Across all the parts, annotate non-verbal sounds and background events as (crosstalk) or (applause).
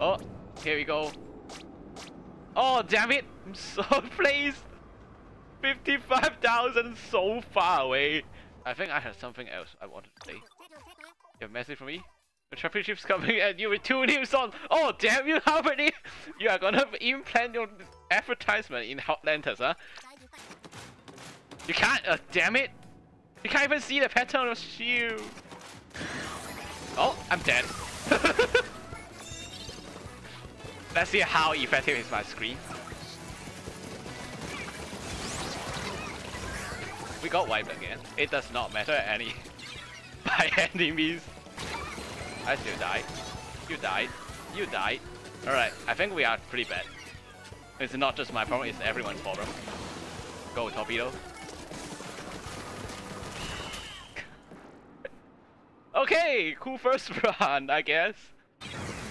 Oh, here we go. Oh, damn it! I'm so (laughs) pleased. 55,000 so far away. I think I had something else I wanted to say. You have a message for me? The championship's coming (laughs) and you with two new songs. Oh, damn you, (laughs) Harmony! You are gonna plan your advertisement in Hot Hotlantis, huh? You can't, uh, damn it! You can't even see the pattern of shield. Oh, I'm dead. Let's see how effective is my screen. We got wiped again. It does not matter any (laughs) by any means. I still died. You died. You died. Alright, I think we are pretty bad. It's not just my problem, it's everyone's problem. Go, Torpedo. (laughs) okay, cool first (laughs) run, I guess.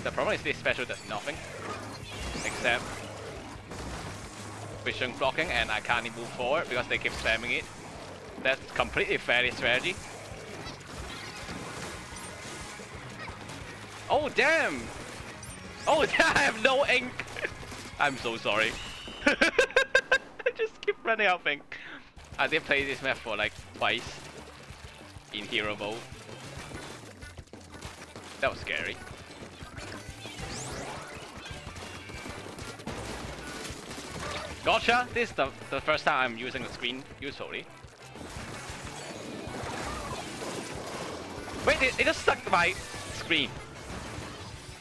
The problem is this special does nothing. Except vision blocking and I can't move forward because they keep spamming it. That's completely fair strategy. Oh damn! Oh (laughs) I have no ink! (laughs) I'm so sorry. I (laughs) just keep running out of ink. I did play this map for like twice in hero mode. That was scary. Gotcha! This is the, the first time I'm using the screen usefully. Wait, it, it just sucked my screen.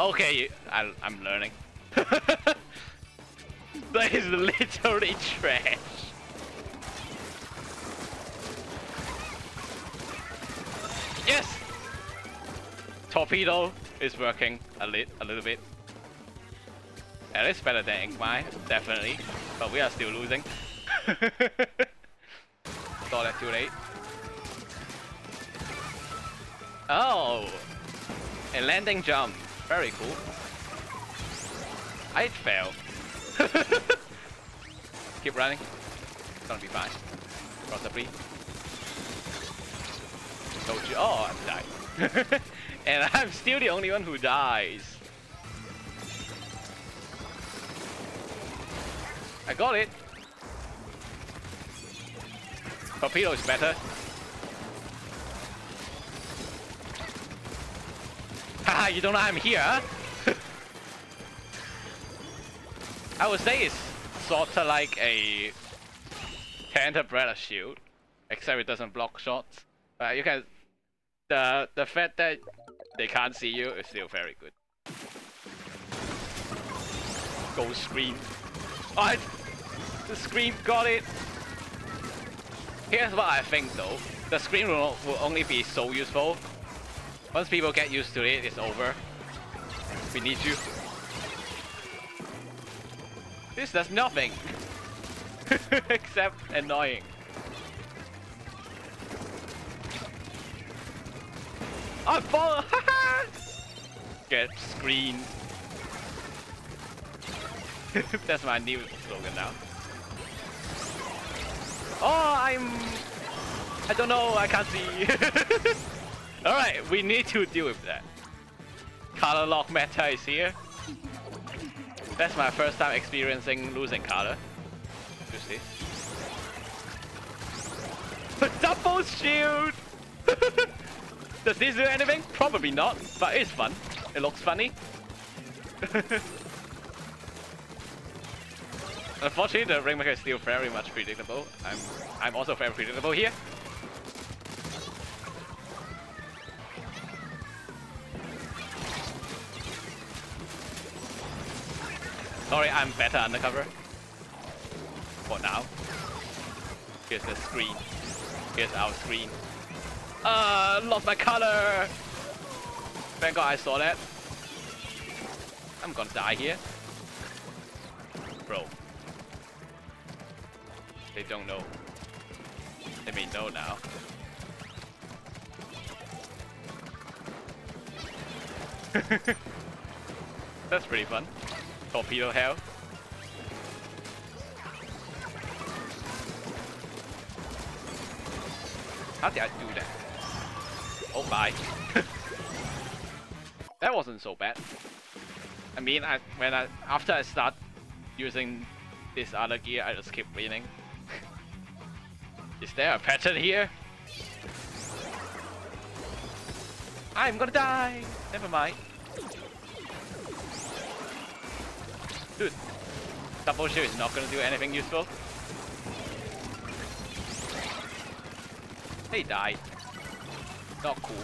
Okay, I, I'm learning. (laughs) that is literally (laughs) trash. Yes! Torpedo is working a, lit, a little bit. At least better than Ink Mine, definitely. But we are still losing. (laughs) Thought that too late. Oh! A landing jump. Very cool. I'd fail. (laughs) Keep running. It's gonna be fine. Possibly. Told you. Oh, I'm dying. (laughs) and I'm still the only one who dies. I got it. Torpedo is better. Haha, you don't know I'm here? I would say it's sorta like a Umbrella shield, except it doesn't block shots. But you can, the the fact that they can't see you is still very good. Gold screen. I, the screen got it. Here's what I think though. The screen will, will only be so useful once people get used to it, it's over. We need you. This does nothing. (laughs) Except annoying. I'm falling! (laughs) Get screen. (laughs) That's my new slogan now. Oh, I'm... I don't know, I can't see. (laughs) Alright, we need to deal with that. Color lock meta is here. That's my first time experiencing losing color. You see? (laughs) Double shield! Does this do anything? Probably not, but it's fun. It looks funny. Unfortunately, the Rainmaker is still very much predictable. I'm I'm also very predictable here. Sorry, I'm better undercover. For now. Here's the screen. Here's our screen. Uh, lost my color! Thank god I saw that. I'm gonna die here. Don't know. They may know now. (laughs) That's pretty fun. Torpedo hell. How did I do that? Oh my. (laughs) that wasn't so bad. I mean, I when I after I start using this other gear, I just keep winning. Is there a pattern here? I'm gonna die! Never mind. Dude, double shield is not gonna do anything useful. They died. Not cool.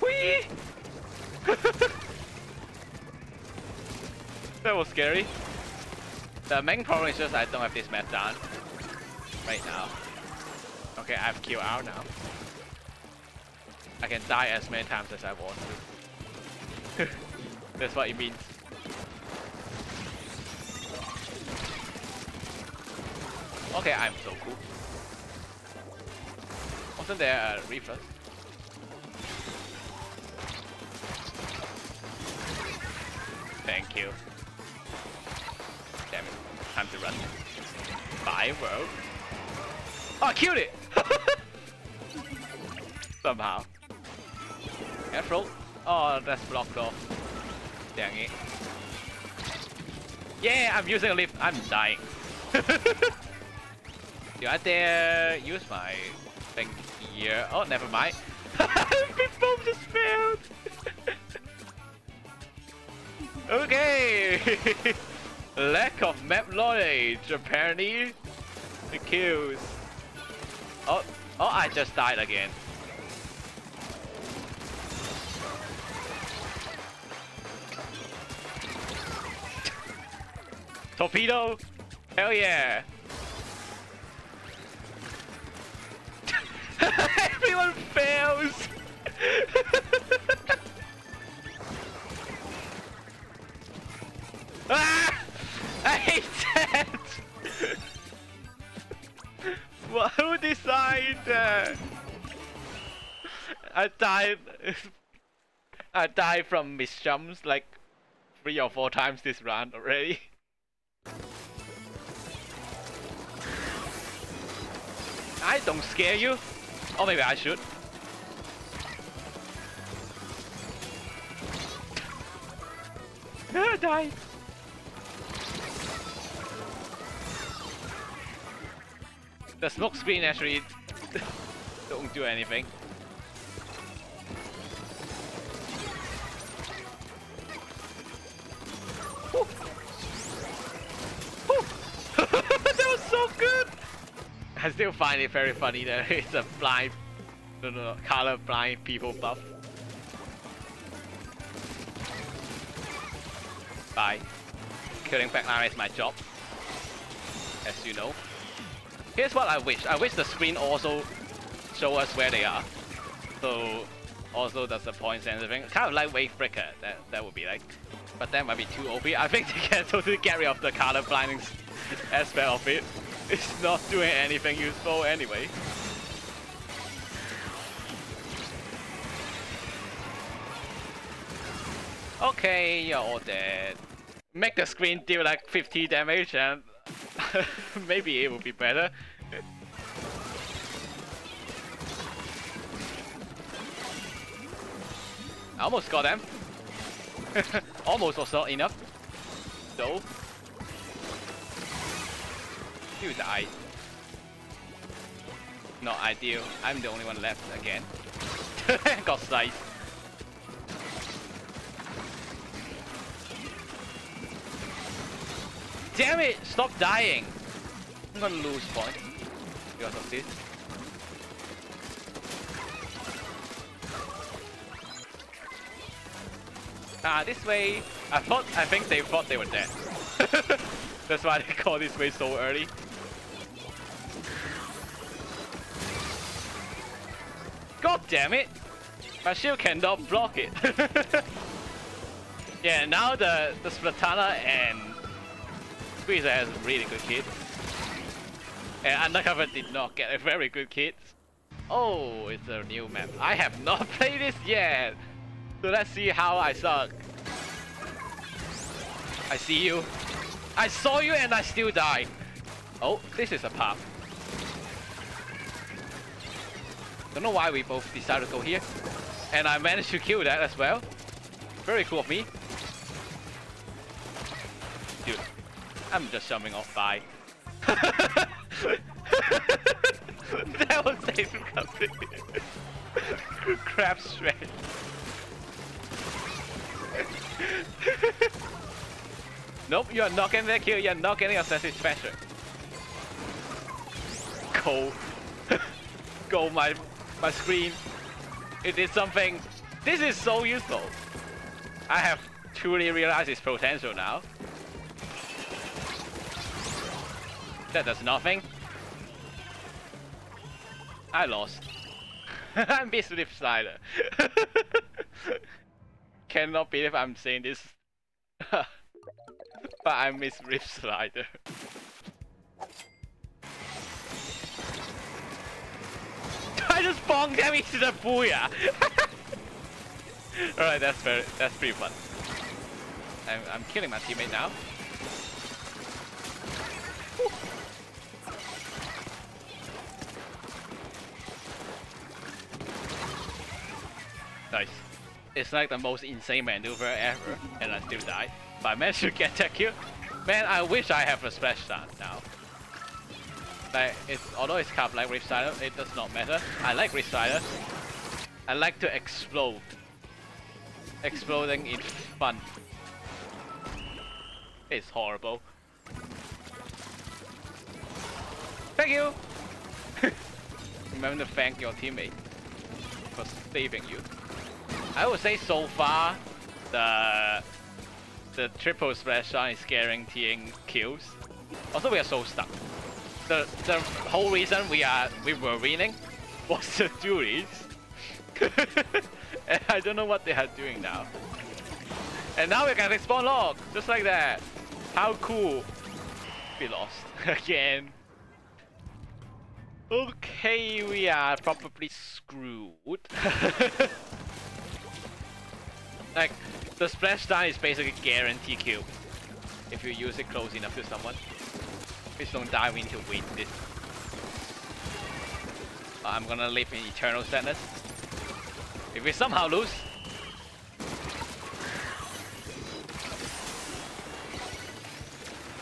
Whee! (laughs) that was scary. The main problem is just I don't have this map done right now. Okay, I have Q out now. I can die as many times as I want to. (laughs) That's what it means. Okay, I'm so cool. Wasn't there a reflex? Thank you. Time to run. Bye, world. Oh, I killed it! (laughs) Somehow. Careful. Oh, that's blocked off. Dang it. Yeah, I'm using a lift. I'm dying. Do I dare use my thing here? Oh, never mind. (laughs) Big bomb just failed. (laughs) okay. Lack of map knowledge, apparently. The kills. Oh, oh, I just died again. Torpedo! Hell yeah! (laughs) Everyone fails! (laughs) ah! That? I died... I died from misjumps like three or four times this round already. I don't scare you. Or maybe I should. Ah, die. The smoke screen actually (laughs) don't do anything. (laughs) that was so good! I still find it very funny that (laughs) it's a blind, no, no, color blind people buff. Bye. Killing backline is my job, as you know. Here's what I wish. I wish the screen also show us where they are. So also does the points and everything. Kind of like Wave Breaker, that, that would be like. But that might be too OP. I think they can (laughs) totally get rid of the color blinding (laughs) aspect of it. (laughs) It's not doing anything useful anyway. Okay, you're all dead. Make the screen deal like 50 damage and (laughs) Maybe it will be better. I almost got them. (laughs) almost was not enough. So. You died. Not ideal. I'm the only one left again. (laughs) got sliced. Damn it! Stop dying! I'm gonna lose point because of this. Ah, this way. I thought. I think they thought they were dead. (laughs) That's why they call this way so early. God damn it! My shield cannot block it. (laughs) yeah, now the the Splatana and Squeezer has a really good kit. And Undercover did not get a very good kit. Oh, it's a new map. I have not (laughs) played this yet. So let's see how I suck. I see you. I saw you and I still died. Oh, this is a path. Don't know why we both decided to go here. And I managed to kill that as well. Very cool of me. Dude, I'm just jumping off by. (laughs) that was safe (laughs) recovery. Crab shred. (laughs) nope, you are not getting that kill, you are not getting a satisfaction. Go. Go my my screen. It did something. This is so useful. I have truly realized its potential now. That does nothing. I lost. (laughs) I missed Reefslider. (laughs) Cannot believe I'm saying this. (laughs) but I miss Reefslider. I just bonked them into the booyah! Alright, that's very that's pretty fun. I'm I'm killing my teammate now. It's like the most insane maneuver ever, and I still die. But I managed to get that kill. Man, I wish I have a splash stance now. Like, it's, although it's kind of like Rift it does not matter. I like Rift. I like to explode. Exploding is fun. It's horrible. Thank you! (laughs) Remember to thank your teammate for saving you. I would say so far, the the triple Splashdown is guaranteeing kills. Also, we are so stuck. The the whole reason we are we were winning (laughs) was the duties. (laughs) and I don't know what they are doing now. And now we can respawn log, just like that. How cool. We lost (laughs) again. Okay, we are probably screwed. Like, the splash down is basically guarantee kill. If you use it close enough to someone. Please don't dive into need to win this. Uh, I'm gonna live in eternal sadness. If we somehow lose...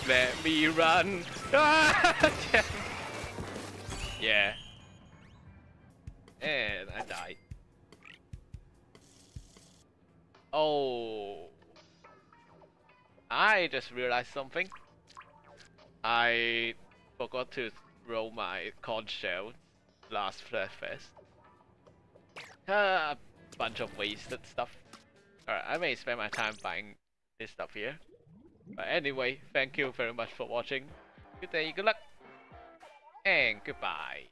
Let me run! (laughs) yeah. And I died. Oh. I just realized something. I forgot to throw my conch shell last Splatfest. A bunch of wasted stuff. Alright, I may spend my time buying this stuff here. But anyway, thank you very much for watching. Good day, good luck, and goodbye.